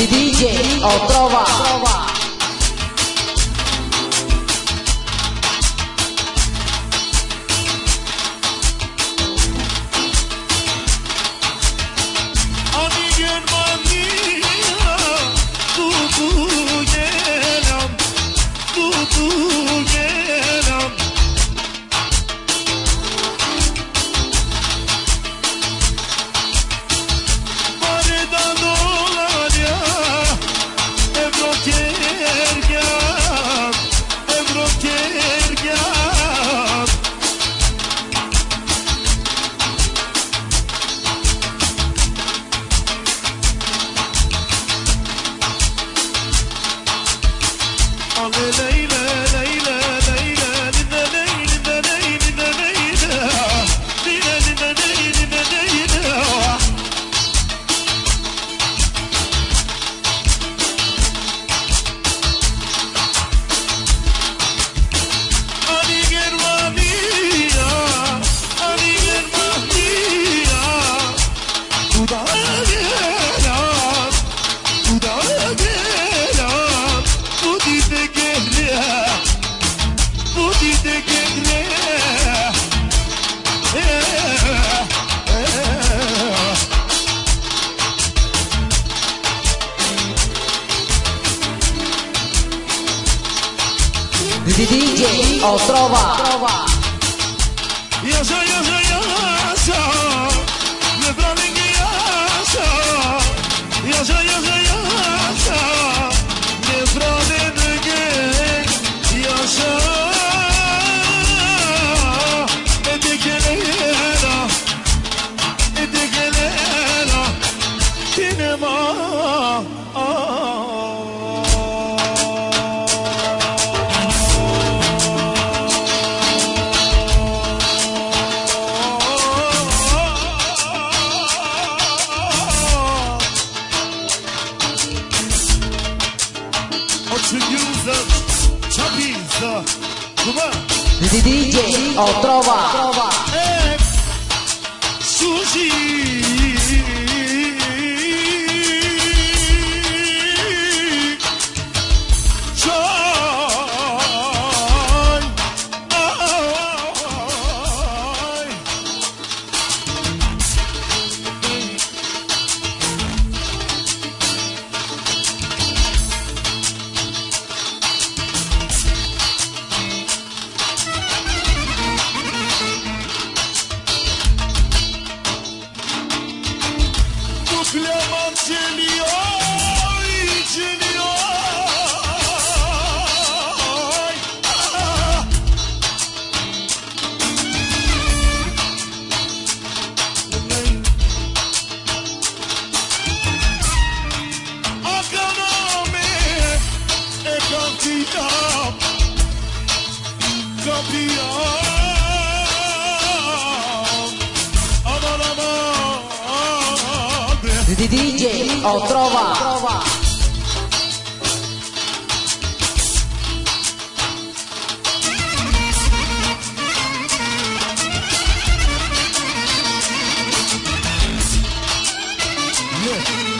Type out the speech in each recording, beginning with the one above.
The DJ Hallelujah. DJ Otrova. Otrova. Yo soy. Medusa, Chubbies, Kumar. DJ Otrova. suzy DJ Otrova. Yeah.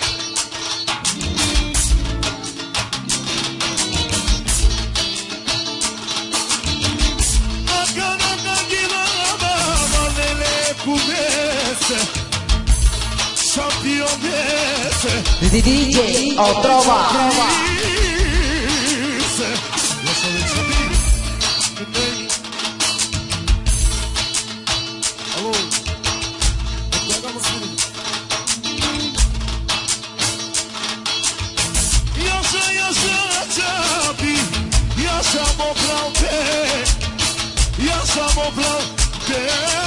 di DJ o trova. Yes, I'm a blow, yeah.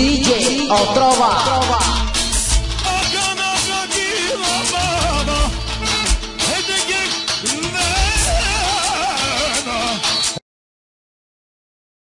DJ o oh, trova.